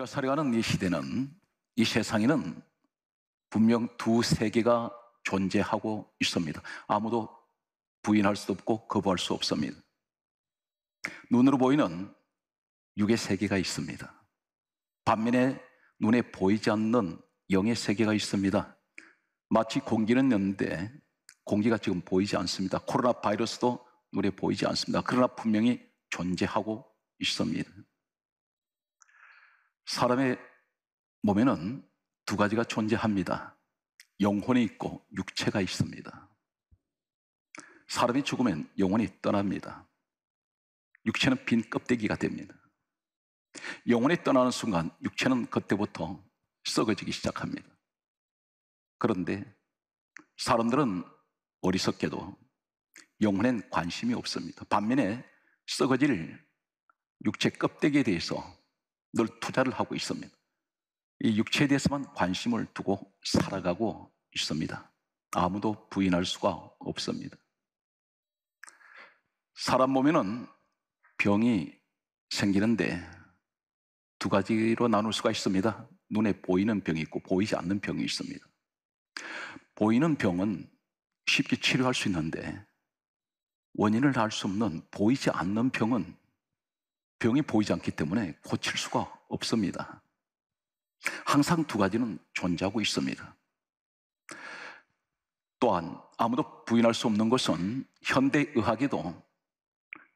우리가 살아가는 이 시대는 이 세상에는 분명 두 세계가 존재하고 있습니다. 아무도 부인할 수 없고 거부할 수 없습니다. 눈으로 보이는 육의 세계가 있습니다. 반면에 눈에 보이지 않는 영의 세계가 있습니다. 마치 공기는 있는데 공기가 지금 보이지 않습니다. 코로나 바이러스도 눈에 보이지 않습니다. 그러나 분명히 존재하고 있습니다. 사람의 몸에는 두 가지가 존재합니다. 영혼이 있고 육체가 있습니다. 사람이 죽으면 영혼이 떠납니다. 육체는 빈 껍데기가 됩니다. 영혼이 떠나는 순간 육체는 그때부터 썩어지기 시작합니다. 그런데 사람들은 어리석게도 영혼엔 관심이 없습니다. 반면에 썩어질 육체 껍데기에 대해서 늘 투자를 하고 있습니다. 이 육체에 대해서만 관심을 두고 살아가고 있습니다. 아무도 부인할 수가 없습니다. 사람 몸에는 병이 생기는데 두 가지로 나눌 수가 있습니다. 눈에 보이는 병이 있고 보이지 않는 병이 있습니다. 보이는 병은 쉽게 치료할 수 있는데 원인을 알 수 없는 보이지 않는 병은 병이 보이지 않기 때문에 고칠 수가 없습니다. 항상 두 가지는 존재하고 있습니다. 또한 아무도 부인할 수 없는 것은 현대 의학에도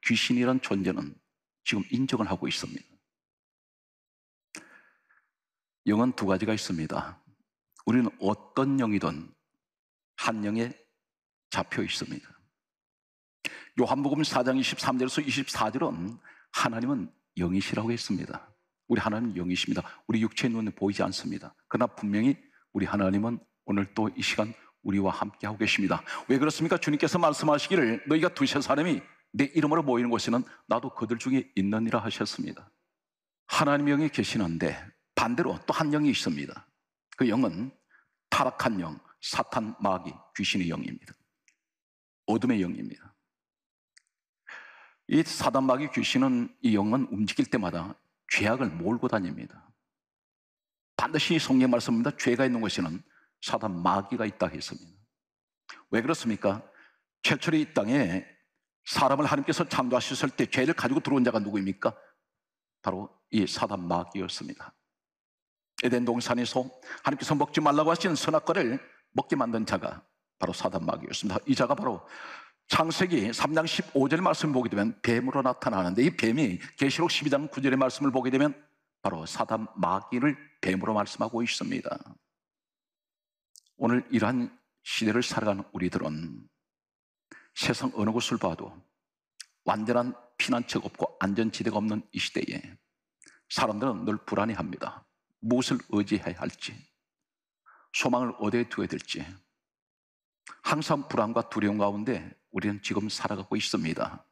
귀신이란 존재는 지금 인정을 하고 있습니다. 영은 두 가지가 있습니다. 우리는 어떤 영이든 한 영에 잡혀 있습니다. 요한복음 4장 23절에서 24절은 하나님은 영이시라고 했습니다. 우리 하나님은 영이십니다. 우리 육체의 눈에 보이지 않습니다. 그러나 분명히 우리 하나님은 오늘 또 이 시간 우리와 함께 하고 계십니다. 왜 그렇습니까? 주님께서 말씀하시기를 너희가 두세 사람이 내 이름으로 모이는 곳에는 나도 그들 중에 있느니라 하셨습니다. 하나님 영이 계시는데 반대로 또 한 영이 있습니다. 그 영은 타락한 영, 사탄, 마귀, 귀신의 영입니다. 어둠의 영입니다. 이 사단 마귀 귀신은 이 영은 움직일 때마다 죄악을 몰고 다닙니다. 반드시 성경 말씀입니다. 죄가 있는 곳에는 사단 마귀가 있다 했습니다. 왜 그렇습니까? 최초로 이 땅에 사람을 하나님께서 창조하셨을 때 죄를 가지고 들어온 자가 누구입니까? 바로 이 사단 마귀였습니다. 에덴 동산에서 하나님께서 먹지 말라고 하신 선악과를 먹게 만든 자가 바로 사단 마귀였습니다. 이 자가 바로 창세기 3장 15절 말씀을 보게 되면 뱀으로 나타나는데 이 뱀이 계시록 12장 9절의 말씀을 보게 되면 바로 사단 마귀를 뱀으로 말씀하고 있습니다. 오늘 이러한 시대를 살아가는 우리들은 세상 어느 곳을 봐도 완전한 피난처가 없고 안전지대가 없는 이 시대에 사람들은 늘 불안해합니다. 무엇을 의지해야 할지, 소망을 어디에 두어야 될지, 항상 불안과 두려움 가운데 우리는 지금 살아가고 있습니다.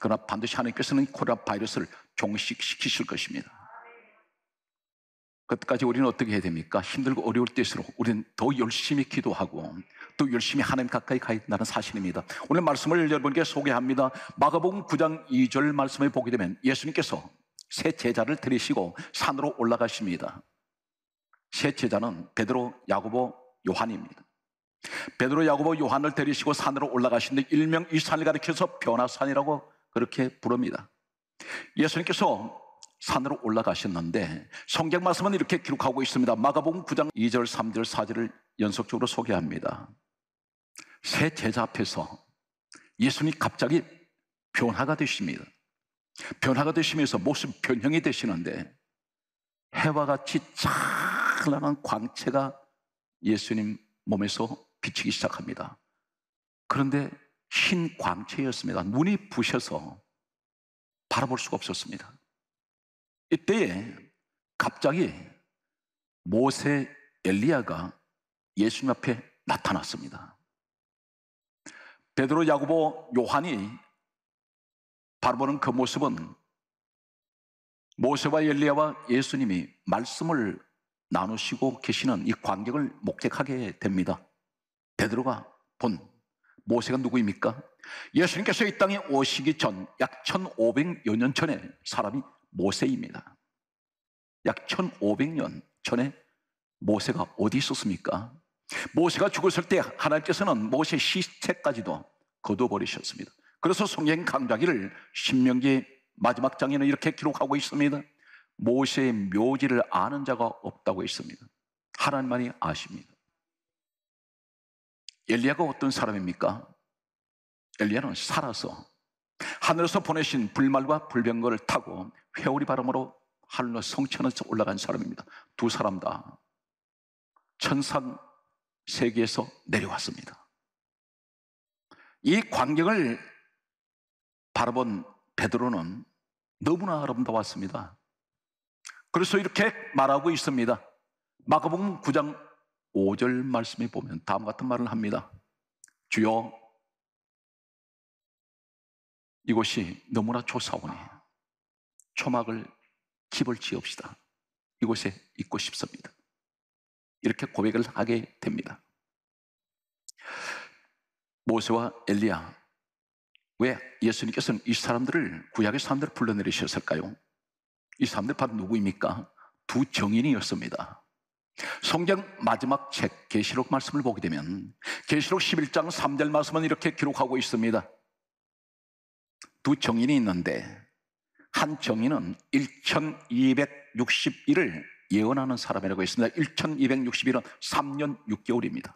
그러나 반드시 하나님께서는 코로나 바이러스를 종식시키실 것입니다. 그때까지 우리는 어떻게 해야 됩니까? 힘들고 어려울 때일수록 우리는 더 열심히 기도하고 또 열심히 하나님 가까이 가야 된다는 사실입니다. 오늘 말씀을 여러분께 소개합니다. 마가복음 9장 2절 말씀을 보게 되면 예수님께서 새 제자를 들이시고 산으로 올라가십니다. 새 제자는 베드로, 야고보, 요한입니다. 베드로, 야고보, 요한을 데리시고 산으로 올라가시는데 일명 이 산을 가리켜서 변화산이라고 그렇게 부릅니다. 예수님께서 산으로 올라가셨는데 성경 말씀은 이렇게 기록하고 있습니다. 마가복음 9장 2절, 3절, 4절을 연속적으로 소개합니다. 새 제자 앞에서 예수님 갑자기 변화가 되십니다. 변화가 되시면서 모습 변형이 되시는데 해와 같이 찬란한 광채가 예수님 몸에서 비치기 시작합니다. 그런데 흰 광채였습니다. 눈이 부셔서 바라볼 수가 없었습니다. 이때에 갑자기 모세 엘리야가 예수님 앞에 나타났습니다. 베드로, 야고보, 요한이 바라보는 그 모습은 모세와 엘리야와 예수님이 말씀을 나누시고 계시는 이 광경을 목격하게 됩니다. 베드로가 본 모세가 누구입니까? 예수님께서 이 땅에 오시기 전 약 1500여 년 전에 사람이 모세입니다. 약 1500년 전에 모세가 어디 있었습니까? 모세가 죽었을 때 하나님께서는 모세 시체까지도 거둬버리셨습니다. 그래서 성경 강좌기를 신명기 마지막 장에는 이렇게 기록하고 있습니다. 모세의 묘지를 아는 자가 없다고 있습니다. 하나님만이 아십니다. 엘리야가 어떤 사람입니까? 엘리야는 살아서 하늘에서 보내신 불말과 불병거를 타고 회오리 바람으로 하늘로 성천에서 올라간 사람입니다. 두 사람 다 천상 세계에서 내려왔습니다. 이 광경을 바라본 베드로는 너무나 아름다웠습니다. 그래서 이렇게 말하고 있습니다. 마가복음 9장 5절 말씀에 보면 다음 같은 말을 합니다. 주여 이곳이 너무나 좋사오니 초막을 집을 지읍시다. 이곳에 있고 싶습니다. 이렇게 고백을 하게 됩니다. 모세와 엘리야 왜 예수님께서는 이 사람들을 구약의 사람들을 불러내리셨을까요? 이 사람들 바로 누구입니까? 두 정인이었습니다. 성경 마지막 책 계시록 말씀을 보게 되면 계시록 11장 3절 말씀은 이렇게 기록하고 있습니다. 두 정인이 있는데 한 정인은 1261을 예언하는 사람이라고 했습니다. 1261은 3년 6개월입니다.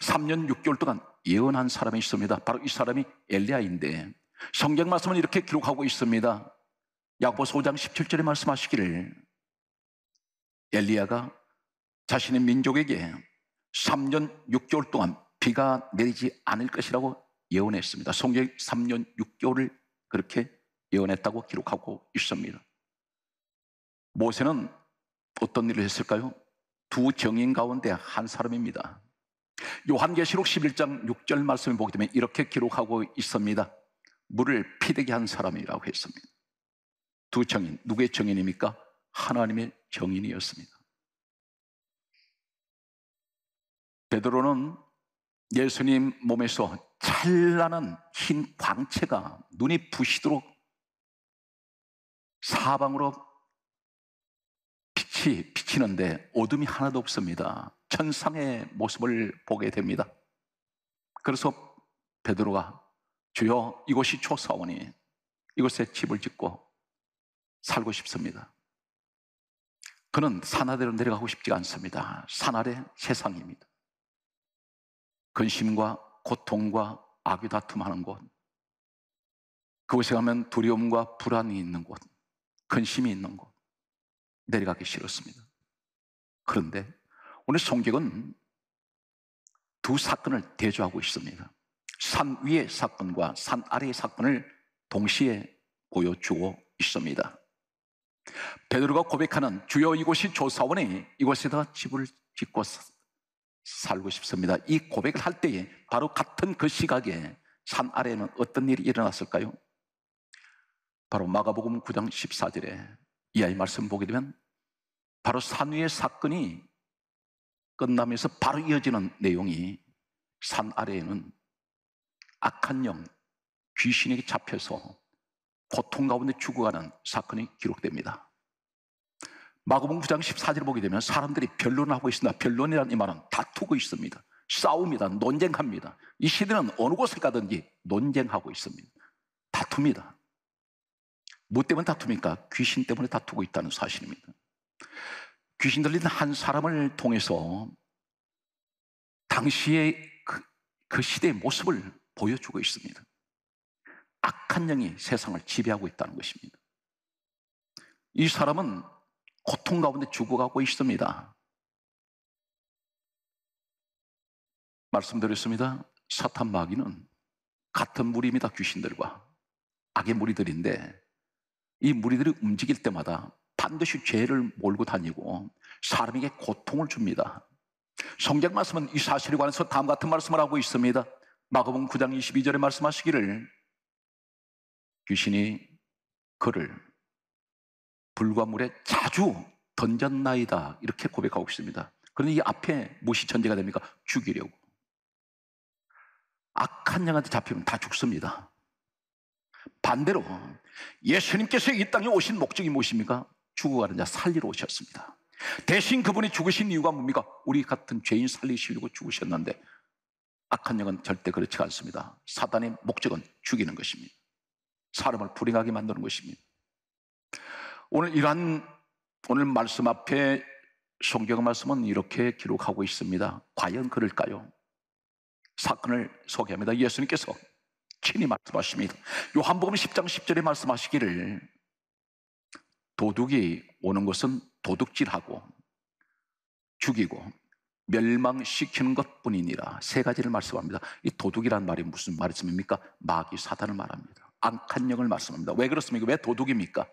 3년 6개월 동안 예언한 사람이 있습니다. 바로 이 사람이 엘리야인데 성경 말씀은 이렇게 기록하고 있습니다. 야고보서 5장 17절에 말씀하시기를 엘리야가 자신의 민족에게 3년 6개월 동안 비가 내리지 않을 것이라고 예언했습니다. 성경 3년 6개월을 그렇게 예언했다고 기록하고 있습니다. 모세는 어떤 일을 했을까요? 두 정인 가운데 한 사람입니다. 요한계시록 11장 6절 말씀을 보게 되면 이렇게 기록하고 있습니다. 물을 피되게 한 사람이라고 했습니다. 두 정인, 누구의 정인입니까? 하나님의 정인이었습니다. 베드로는 예수님 몸에서 찬란한 흰 광채가 눈이 부시도록 사방으로 빛이 비치는데 어둠이 하나도 없습니다. 천상의 모습을 보게 됩니다. 그래서 베드로가 주여 이곳이 초사원이 이곳에 집을 짓고 살고 싶습니다. 그는 산 아래로 내려가고 싶지 않습니다. 산 아래 세상입니다. 근심과 고통과 악이 다툼하는 곳, 그곳에 가면 두려움과 불안이 있는 곳, 근심이 있는 곳, 내려가기 싫었습니다. 그런데 오늘 성경은 두 사건을 대조하고 있습니다. 산 위의 사건과 산 아래의 사건을 동시에 보여주고 있습니다. 베드로가 고백하는 주여 이곳이 조사원이 이곳에다 집을 짓고 살고 싶습니다. 이 고백을 할 때에 바로 같은 그 시각에 산 아래에는 어떤 일이 일어났을까요? 바로 마가복음 9장 14절에 이 아이 말씀 보게 되면 바로 산 위의 사건이 끝나면서 바로 이어지는 내용이 산 아래에는 악한 영, 귀신에게 잡혀서 고통 가운데 죽어가는 사건이 기록됩니다. 마가복음 9장 14절을 보게 되면 사람들이 변론을 하고 있습니다. 변론이라는 이 말은 다투고 있습니다. 싸웁니다. 논쟁합니다. 이 시대는 어느 곳을 가든지 논쟁하고 있습니다. 다툽니다. 뭐 때문에 다툽니까? 귀신 때문에 다투고 있다는 사실입니다. 귀신 들린 한 사람을 통해서 당시의 그, 그 시대의 모습을 보여주고 있습니다. 악한 영이 세상을 지배하고 있다는 것입니다. 이 사람은 고통 가운데 죽어가고 있습니다. 말씀드렸습니다. 사탄 마귀는 같은 무리입니다. 귀신들과 악의 무리들인데 이 무리들이 움직일 때마다 반드시 죄를 몰고 다니고 사람에게 고통을 줍니다. 성경 말씀은 이 사실에 관해서 다음 같은 말씀을 하고 있습니다. 마가복음 9장 22절에 말씀하시기를 귀신이 그를 불과 물에 자주 던졌나이다 이렇게 고백하고 있습니다. 그런데 이 앞에 무엇이 전제가 됩니까? 죽이려고. 악한 영한테 잡히면 다 죽습니다. 반대로 예수님께서 이 땅에 오신 목적이 무엇입니까? 죽어가는 자 살리러 오셨습니다. 대신 그분이 죽으신 이유가 뭡니까? 우리 같은 죄인 살리시려고 죽으셨는데 악한 영은 절대 그렇지 않습니다. 사단의 목적은 죽이는 것입니다. 사람을 불행하게 만드는 것입니다. 오늘 이러한 오늘 말씀 앞에 성경 말씀은 이렇게 기록하고 있습니다. 과연 그럴까요? 사건을 소개합니다. 예수님께서 친히 말씀하십니다. 요한복음 10장 10절에 말씀하시기를 도둑이 오는 것은 도둑질하고 죽이고 멸망시키는 것 뿐이니라 세 가지를 말씀합니다. 이 도둑이란 말이 무슨 말씀입니까? 마귀 사단을 말합니다. 악한 영을 말씀합니다. 왜 그렇습니까? 왜 도둑입니까?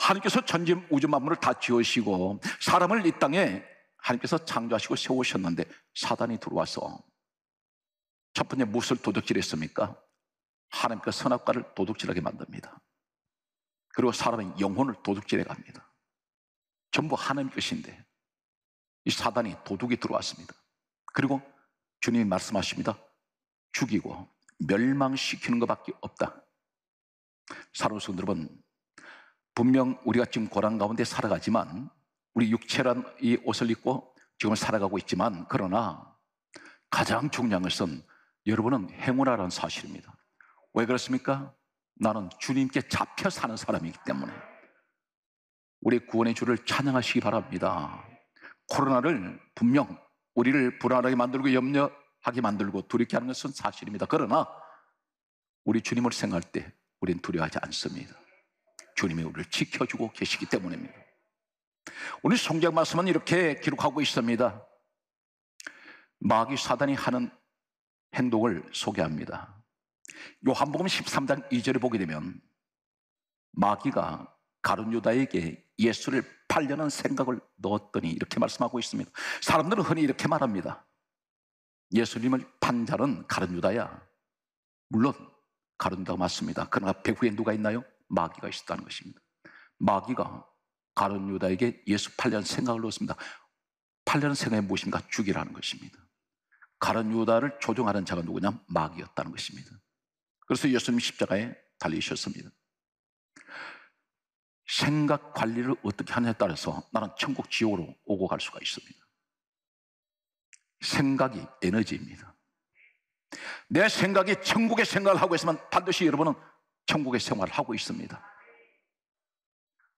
하나님께서 전지 우주 만물을 다 지으시고 사람을 이 땅에 하나님께서 창조하시고 세우셨는데 사단이 들어와서 첫 번째 무엇을 도둑질했습니까? 하나님께서 선악과를 도둑질하게 만듭니다. 그리고 사람의 영혼을 도둑질해 갑니다. 전부 하나님 것인데 이 사단이 도둑이 들어왔습니다. 그리고 주님이 말씀하십니다. 죽이고 멸망시키는 것밖에 없다. 사로서 여러분 분명 우리가 지금 고난 가운데 살아가지만 우리 육체란 이 옷을 입고 지금 살아가고 있지만 그러나 가장 중요한 것은 여러분은 행운아라는 사실입니다. 왜 그렇습니까? 나는 주님께 잡혀 사는 사람이기 때문에 우리 구원의 주를 찬양하시기 바랍니다. 코로나를 분명 우리를 불안하게 만들고 염려하게 만들고 두렵게 하는 것은 사실입니다. 그러나 우리 주님을 생각할 때 우리는 두려워하지 않습니다. 주님이 우리를 지켜주고 계시기 때문입니다. 오늘 성경 말씀은 이렇게 기록하고 있습니다. 마귀 사단이 하는 행동을 소개합니다. 요한복음 13장 2절에 보게 되면 마귀가 가룟 유다에게 예수를 팔려는 생각을 넣었더니 이렇게 말씀하고 있습니다. 사람들은 흔히 이렇게 말합니다. 예수님을 판 자는 가룟 유다야. 물론 가룟 유다가 맞습니다. 그러나 배후에 누가 있나요? 마귀가 있었다는 것입니다. 마귀가 가룟 유다에게 예수 팔려는 생각을 넣었습니다. 팔려는 생각이 무엇인가? 죽이라는 것입니다. 가룟 유다를 조종하는 자가 누구냐? 마귀였다는 것입니다. 그래서 예수님 십자가에 달리셨습니다. 생각 관리를 어떻게 하느냐에 따라서 나는 천국 지옥으로 오고 갈 수가 있습니다. 생각이 에너지입니다. 내 생각이 천국의 생각을 하고 있으면 반드시 여러분은 천국의 생활을 하고 있습니다.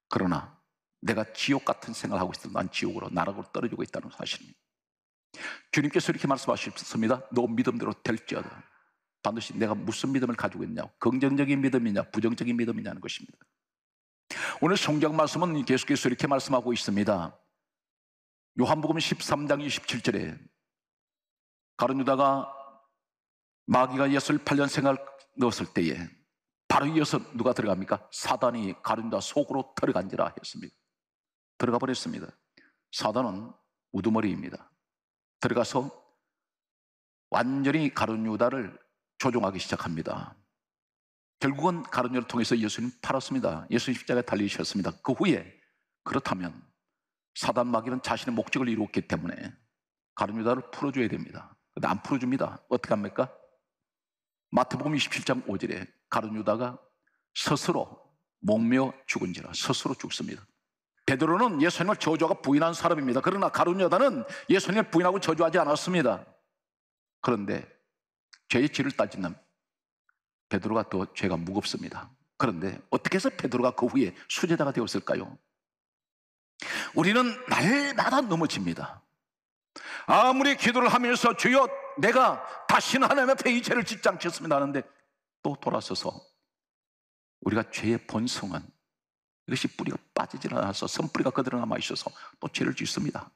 그러나 내가 지옥 같은 생각을 하고 있으면 난 지옥으로 나락으로 떨어지고 있다는 사실입니다. 주님께서 이렇게 말씀하셨습니다. 너 믿음대로 될지어다. 반드시 내가 무슨 믿음을 가지고 있냐? 긍정적인 믿음이냐? 부정적인 믿음이냐는 것입니다. 오늘 성경 말씀은 계속해서 이렇게 말씀하고 있습니다. 요한복음 13장 27절에 가룟 유다가 마귀가 예수를 8년 생활 넣었을 때에 바로 이어서 누가 들어갑니까? 사단이 가룟 유다 속으로 들어간지라 했습니다. 들어가 버렸습니다. 사단은 우두머리입니다. 들어가서 완전히 가룟 유다를 조종하기 시작합니다. 결국은 가룟유를 통해서 예수님 팔았습니다. 예수님 십자가에 달리셨습니다. 그 후에 그렇다면 사단 마귀는 자신의 목적을 이루었기 때문에 가룟 유다를 풀어줘야 됩니다. 근데 안 풀어줍니다. 어떻게 합니까? 마태복음 27장 5절에 가룟 유다가 스스로 목며 죽은지라 스스로 죽습니다. 베드로는 예수님을 저주하고 부인한 사람입니다. 그러나 가룟 유다는 예수님을 부인하고 저주하지 않았습니다. 그런데 죄의 질을 따지는 베드로가 또 죄가 무겁습니다. 그런데 어떻게 해서 베드로가 그 후에 수제자가 되었을까요? 우리는 날마다 넘어집니다. 아무리 기도를 하면서 주여 내가 다시는 하나님 앞에 이 죄를 짓지 않겠습니다 하는데 또 돌아서서 우리가 죄의 본성은 이것이 뿌리가 빠지지 않아서 선뿌리가 그대로 남아 있어서 또 죄를 짓습니다.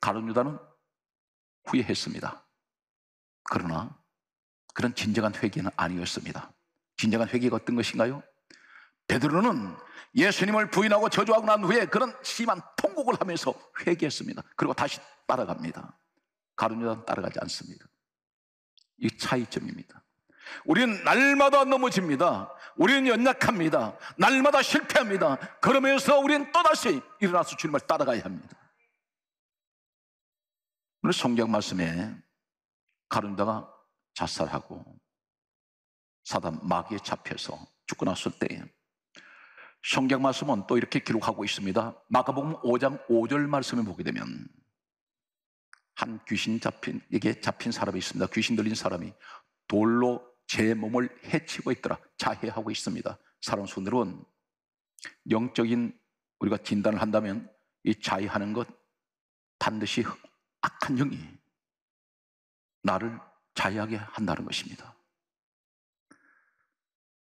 가룟 유다는 후회했습니다. 그러나 그런 진정한 회개는 아니었습니다. 진정한 회개가 어떤 것인가요? 베드로는 예수님을 부인하고 저주하고 난 후에 그런 심한 통곡을 하면서 회개했습니다. 그리고 다시 따라갑니다. 가룟유다는 따라가지 않습니다. 이 차이점입니다. 우리는 날마다 넘어집니다. 우리는 연약합니다. 날마다 실패합니다. 그러면서 우리는 또다시 일어나서 주님을 따라가야 합니다. 오늘 성경 말씀에 가룟다가 자살하고 사단 마귀에 잡혀서 죽고 났을 때 성경 말씀은 또 이렇게 기록하고 있습니다. 마가복음 5장 5절 말씀을 보게 되면 한 귀신 잡힌 이게 잡힌 사람이 있습니다. 귀신 들린 사람이 돌로 제 몸을 해치고 있더라. 자해하고 있습니다. 사람 손으로는 영적인 우리가 진단을 한다면 이 자해하는 것 반드시 악한 영이 나를 자해하게 한다는 것입니다.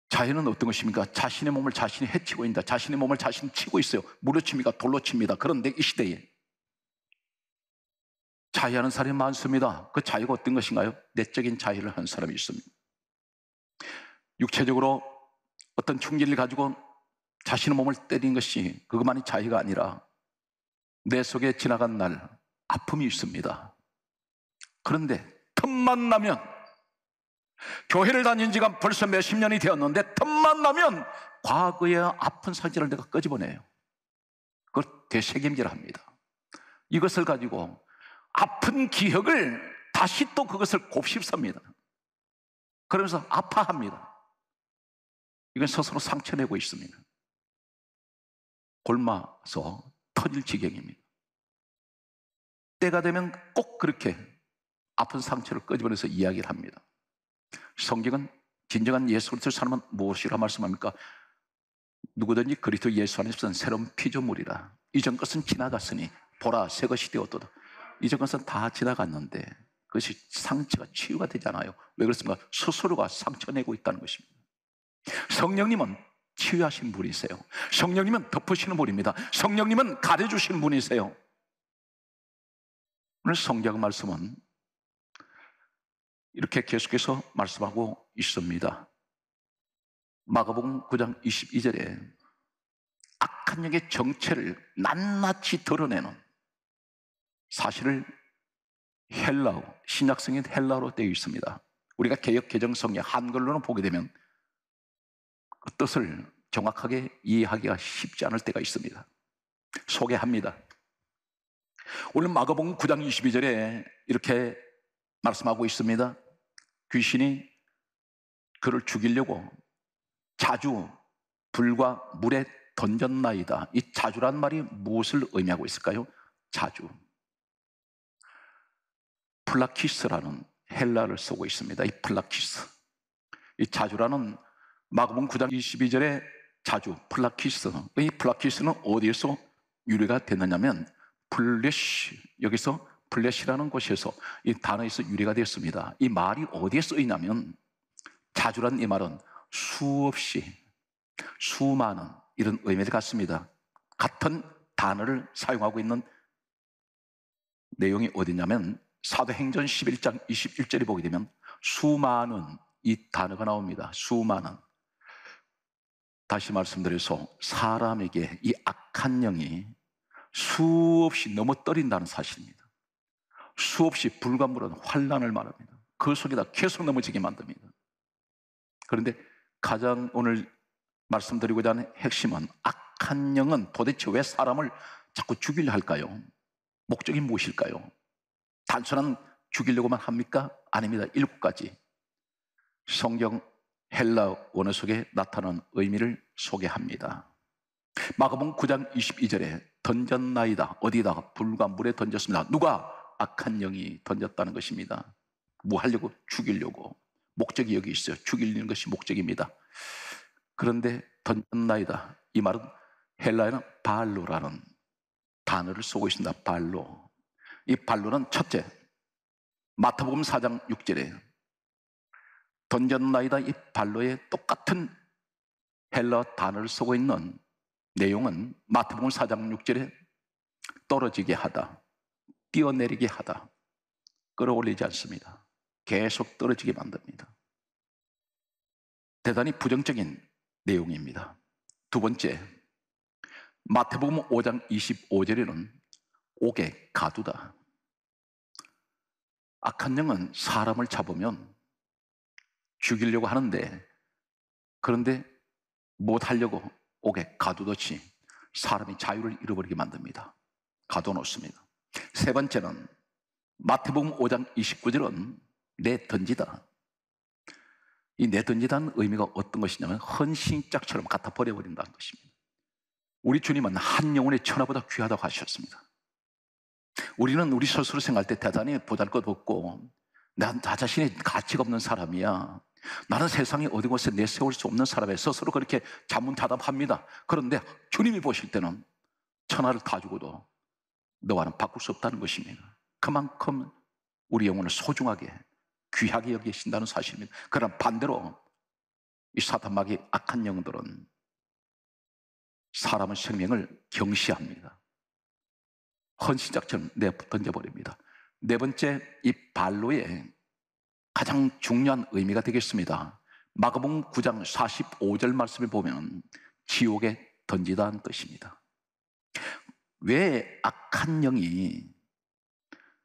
자해는 어떤 것입니까? 자신의 몸을 자신이 해치고 있다. 자신의 몸을 자신이 치고 있어요. 무릎칩니까? 돌로 칩니다. 그런데 이 시대에 자해하는 사람이 많습니다. 그 자해가 어떤 것인가요? 내적인 자해를 하는 사람이 있습니다. 육체적으로 어떤 충기를 가지고 자신의 몸을 때린 것이 그것만이 자해가 아니라 내 속에 지나간 날 아픔이 있습니다. 그런데 틈만 나면 교회를 다닌 지가 벌써 몇십 년이 되었는데 틈만 나면 과거의 아픈 사진을 내가 끄집어내요. 그걸 되새김질 합니다. 이것을 가지고 아픈 기억을 다시 또 그것을 곱씹습니다. 그러면서 아파합니다. 이건 스스로 상처내고 있습니다. 골마서 터질 지경입니다. 때가 되면 꼭 그렇게 아픈 상처를 끄집어내서 이야기를 합니다. 성경은 진정한 예수 그리스도 사람은 무엇이라 말씀합니까? 누구든지 그리스도 예수 안에서는 새로운 피조물이라. 이전 것은 지나갔으니 보라 새 것이 되었도다. 이전 것은 다 지나갔는데 그것이 상처가 치유가 되잖아요. 왜 그렇습니까? 스스로가 상처 내고 있다는 것입니다. 성령님은 치유하신 분이세요. 성령님은 덮으시는 분입니다. 성령님은 가려주시는 분이세요. 오늘 성경 말씀은 이렇게 계속해서 말씀하고 있습니다. 마가복음 9장 22절에 악한 영의 정체를 낱낱이 드러내는 사실을 헬라어, 신약성인 헬라어로 되어 있습니다. 우리가 개혁 개정 성경 한글로는 보게 되면 그 뜻을 정확하게 이해하기가 쉽지 않을 때가 있습니다. 소개합니다. 오늘 마가복음 9장 22절에 이렇게 말씀하고 있습니다. 귀신이 그를 죽이려고 자주 불과 물에 던졌나이다. 이 자주란 말이 무엇을 의미하고 있을까요? 자주. πολλάκις라는 헬라어를 쓰고 있습니다. 이 πολλάκις. 이 자주라는 마가복음 9장 22절에 자주 πολλάκις. 이 πολλάκις는 어디에서 유래가 됐느냐면 πολύς 여기서 πολύς라는 곳에서 이 단어에서 유래가 됐습니다. 이 말이 어디에 쓰이냐면 자주란 이 말은 수없이 수많은 이런 의미를 갖습니다. 같은 단어를 사용하고 있는 내용이 어디냐면 사도행전 11장 21절에 보게 되면 수많은 이 단어가 나옵니다. 수많은 다시 말씀드려서 사람에게 이 악한 영이 수없이 넘어뜨린다는 사실입니다. 수없이 불가물한 환란을 말합니다. 그 속에다 계속 넘어지게 만듭니다. 그런데 가장 오늘 말씀드리고자 하는 핵심은 악한 영은 도대체 왜 사람을 자꾸 죽이려 할까요? 목적이 무엇일까요? 단순한 죽이려고만 합니까? 아닙니다. 일곱 가지. 성경 헬라 원어 속에 나타난 의미를 소개합니다. 마가복 9장 22절에 던졌나이다. 어디다가 불과 물에 던졌습니다. 누가 악한 영이 던졌다는 것입니다. 뭐 하려고? 죽이려고. 목적이 여기 있어요. 죽이는 것이 목적입니다. 그런데 던졌나이다. 이 말은 헬라에는 발로라는 단어를 쓰고 있습니다. 발로. 이 발로는 첫째, 마태복음 4장 6절에 던졌나이다 이 발로의 똑같은 헬라 단어를 쓰고 있는 내용은 마태복음 4장 6절에 떨어지게 하다, 뛰어내리게 하다, 끌어올리지 않습니다. 계속 떨어지게 만듭니다. 대단히 부정적인 내용입니다. 두 번째, 마태복음 5장 25절에는 옥에 가두다. 악한 영은 사람을 잡으면 죽이려고 하는데 그런데 못 하려고 옥에 가두듯이 사람이 자유를 잃어버리게 만듭니다. 가둬놓습니다. 세 번째는 마태복음 5장 29절은 내 던지다. 이 내 던지다는 의미가 어떤 것이냐면 헌신짝처럼 갖다 버려버린다는 것입니다. 우리 주님은 한 영혼의 천하보다 귀하다고 하셨습니다. 우리는 우리 스스로 생각할 때 대단히 보잘것 없고 난 나 자신이 가치가 없는 사람이야. 나는 세상에 어디 곳에 내세울 수 없는 사람에 스스로 그렇게 자문자답합니다. 그런데 주님이 보실 때는 천하를 다 주고도 너와는 바꿀 수 없다는 것입니다. 그만큼 우리 영혼을 소중하게 귀하게 여기신다는 사실입니다. 그러나 반대로 이 사탄마귀 악한 영들은 사람의 생명을 경시합니다. 헌신작처럼 내 던져버립니다. 네 번째, 이 발로의 가장 중요한 의미가 되겠습니다. 마가복음 9장 45절 말씀을 보면 지옥에 던지다는 뜻입니다. 왜 악한 영이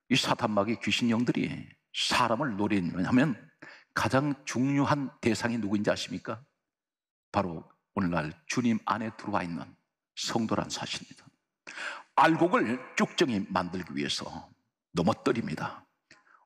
이 사탄마귀 귀신 영들이 사람을 노리느냐 하면 가장 중요한 대상이 누구인지 아십니까? 바로 오늘날 주님 안에 들어와 있는 성도란 사실입니다. 알곡을 쭉정이 만들기 위해서 넘어뜨립니다.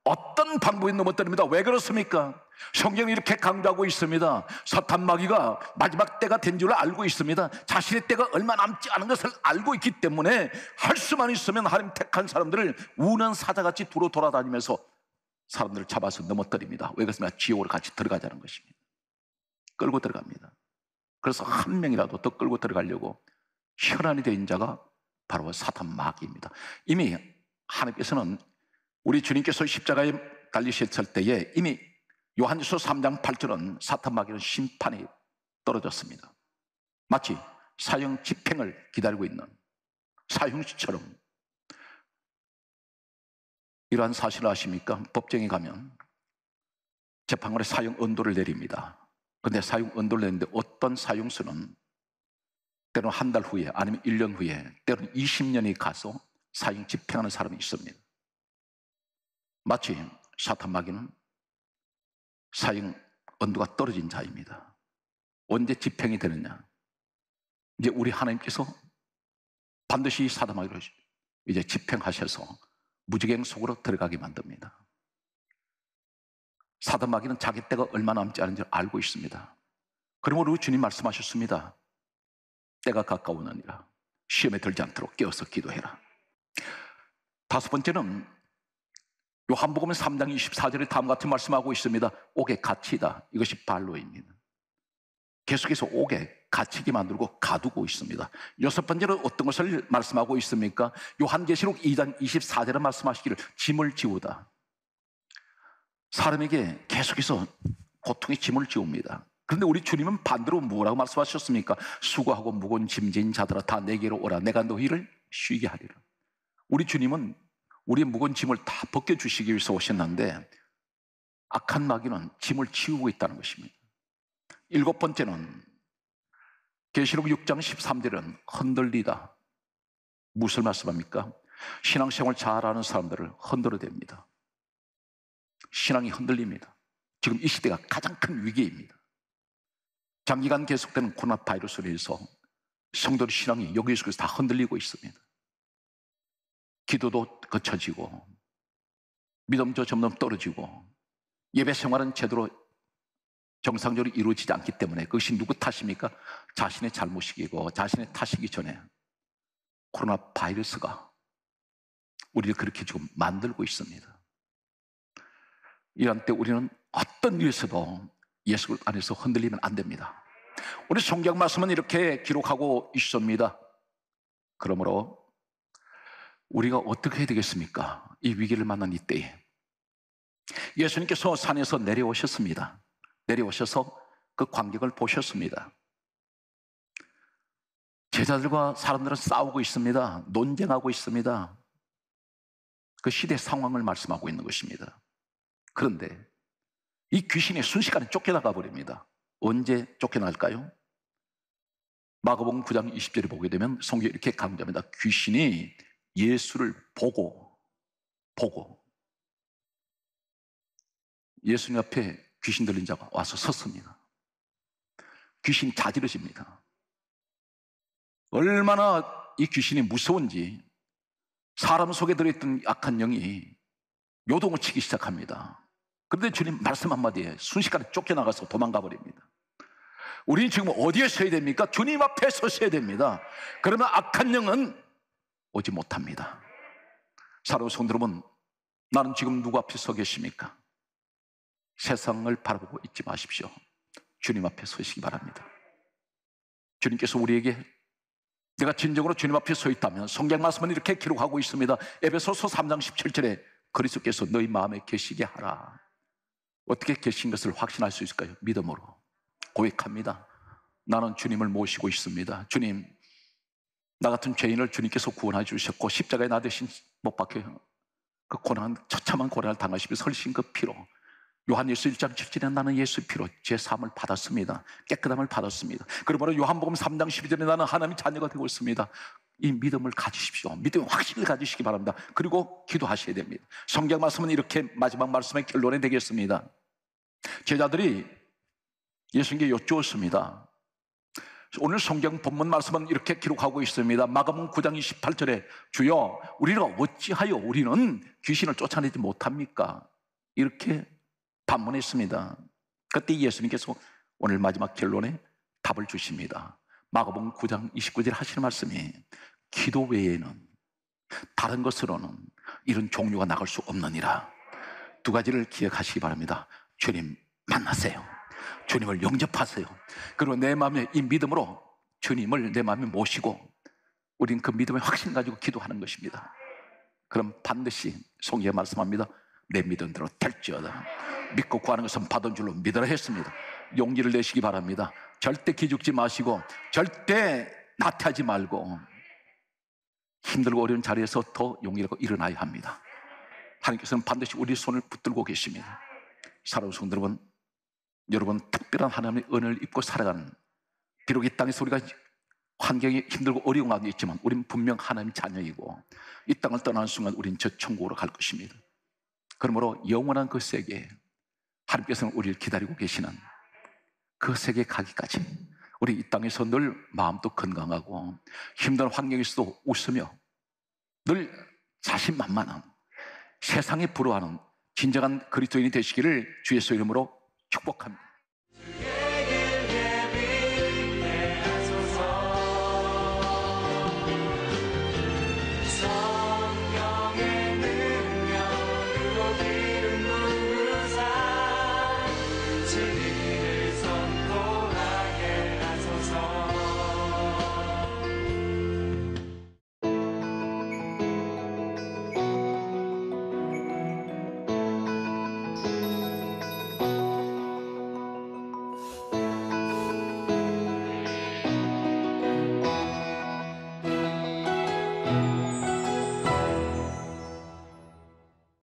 어떤 방법이 넘어뜨립니다. 왜 그렇습니까? 성경이 이렇게 강조하고 있습니다. 사탄 마귀가 마지막 때가 된 줄 알고 있습니다. 자신의 때가 얼마 남지 않은 것을 알고 있기 때문에 할 수만 있으면 하나님 택한 사람들을 우는 사자같이 두루 돌아다니면서 사람들을 잡아서 넘어뜨립니다. 왜 그렇습니까? 지옥을 같이 들어가자는 것입니다. 끌고 들어갑니다. 그래서 한 명이라도 더 끌고 들어가려고 혈안이 된 자가 바로 사탄 마귀입니다. 이미 하나님께서는 우리 주님께서 십자가에 달리셨을 때에 이미 요한일서 3장 8절은 사탄 마귀는 심판이 떨어졌습니다. 마치 사형 집행을 기다리고 있는 사형시처럼 이러한 사실을 아십니까? 법정에 가면 재판관에 사형 언도를 내립니다. 근데 사형 언도를 내는데 어떤 사형수는 때로는 한 달 후에 아니면 1년 후에 때로는 20년이 가서 사형 집행하는 사람이 있습니다. 마치 사탄 마귀는 사형 언도가 떨어진 자입니다. 언제 집행이 되느냐? 이제 우리 하나님께서 반드시 사탄 마귀를 이제 집행하셔서 무지갱 속으로 들어가게 만듭니다. 사탄 마귀는 자기 때가 얼마 남지 않은 줄 알고 있습니다. 그러므로 주님 말씀하셨습니다. 때가 가까우느니라. 시험에 들지 않도록 깨어서 기도해라. 다섯 번째는 요한복음 3장 24절에 다음 같은 말씀하고 있습니다. 옥에 갇히다. 이것이 발로입니다. 계속해서 옥에 갇히게 만들고 가두고 있습니다. 여섯 번째는 어떤 것을 말씀하고 있습니까? 요한계시록 2장 24절에 말씀하시기를 짐을 지우다. 사람에게 계속해서 고통의 짐을 지웁니다. 그런데 우리 주님은 반대로 뭐라고 말씀하셨습니까? 수고하고 무거운 짐진 자들아 다 내게로 오라. 내가 너희를 쉬게 하리라. 우리 주님은 우리의 무거운 짐을 다 벗겨주시기 위해서 오셨는데 악한 마귀는 짐을 치우고 있다는 것입니다. 일곱 번째는 계시록 6장 13절은 흔들리다. 무엇을 말씀합니까? 신앙생활 잘하는 사람들을 흔들어댑니다. 신앙이 흔들립니다. 지금 이 시대가 가장 큰 위기입니다. 장기간 계속되는 코로나 바이러스로 인해서 성도의 신앙이 여기저기서 다 흔들리고 있습니다. 기도도 거쳐지고 믿음도 점점 떨어지고 예배 생활은 제대로 정상적으로 이루어지지 않기 때문에 그것이 누구 탓입니까? 자신의 잘못이고 자신의 탓이기 전에 코로나 바이러스가 우리를 그렇게 지금 만들고 있습니다. 이런 때 우리는 어떤 일에서도 예수 안에서 흔들리면 안 됩니다. 우리 성경 말씀은 이렇게 기록하고 있습니다. 그러므로 우리가 어떻게 해야 되겠습니까? 이 위기를 만난 이때에. 예수님께서 산에서 내려오셨습니다. 내려오셔서 그 광경을 보셨습니다. 제자들과 사람들은 싸우고 있습니다. 논쟁하고 있습니다. 그 시대 상황을 말씀하고 있는 것입니다. 그런데 이 귀신이 순식간에 쫓겨나가 버립니다. 언제 쫓겨날까요? 마가복음 9장 20절에 보게 되면 성경이 이렇게 강조합니다. 귀신이 예수를 보고 보고 예수님 앞에 귀신 들린 자가 와서 섰습니다. 귀신이 자지러집니다. 얼마나 이 귀신이 무서운지 사람 속에 들어있던 악한 영이 요동을 치기 시작합니다. 그런데 주님 말씀 한마디에 순식간에 쫓겨나가서 도망가 버립니다. 우리는 지금 어디에 서야 됩니까? 주님 앞에 서셔야 됩니다. 그러면 악한 영은 오지 못합니다. 성도 여러분, 나는 지금 누구 앞에 서 계십니까? 세상을 바라보고 있지 마십시오. 주님 앞에 서시기 바랍니다. 주님께서 우리에게 내가 진정으로 주님 앞에 서 있다면 성경 말씀은 이렇게 기록하고 있습니다. 에베소서 3장 17절에 그리스도께서 너희 마음에 계시게 하라. 어떻게 계신 것을 확신할 수 있을까요? 믿음으로 고백합니다. 나는 주님을 모시고 있습니다. 주님, 나 같은 죄인을 주님께서 구원해 주셨고 십자가에 나 대신 못 박혀 그 고난 처참한 고난을 당하시며 설신 그 피로 요한일서 1장 7절에 나는 예수 피로 제 삶을 받았습니다. 깨끗함을 받았습니다. 그러므로 요한복음 3장 12절에 나는 하나님의 자녀가 되고 있습니다. 이 믿음을 가지십시오. 믿음의 확신을 가지시기 바랍니다. 그리고 기도하셔야 됩니다. 성경 말씀은 이렇게 마지막 말씀의 결론이 되겠습니다. 제자들이 예수님께 여쭈었습니다. 오늘 성경 본문 말씀은 이렇게 기록하고 있습니다. 마가복음 9장 28절에 주여 우리가 어찌하여 우리는 귀신을 쫓아내지 못합니까? 이렇게 반문했습니다. 그때 예수님께서 오늘 마지막 결론에 답을 주십니다. 마가복음 9장 29절 하시는 말씀이 기도 외에는 다른 것으로는 이런 종류가 나갈 수 없느니라. 두 가지를 기억하시기 바랍니다. 주님 만나세요. 주님을 영접하세요. 그리고 내 마음에 이 믿음으로 주님을 내 마음에 모시고 우린 그 믿음의 확신 가지고 기도하는 것입니다. 그럼 반드시 송이에 말씀합니다. 내 믿음대로 될지어다. 믿고 구하는 것은 받은 줄로 믿으라 했습니다. 용기를 내시기 바랍니다. 절대 기죽지 마시고 절대 나태하지 말고 힘들고 어려운 자리에서 더 용기를 일어나야 합니다. 하나님께서는 반드시 우리 손을 붙들고 계십니다. 사랑하는 성도 여러분, 여러분 특별한 하나님의 은혜를 입고 살아가는 비록 이 땅에서 우리가 환경이 힘들고 어려운 가운데 있지만 우리는 분명 하나님 자녀이고 이 땅을 떠나는 순간 우리는 저 천국으로 갈 것입니다. 그러므로 영원한 그 세계 하나님께서는 우리를 기다리고 계시는 그 세계 가기까지 우리 이 땅에서 늘 마음도 건강하고 힘든 환경에서도 웃으며 늘 자신만만한 세상에 불어하는 진정한 그리스도인이 되시기를 주의 수 이름으로 축복합니다.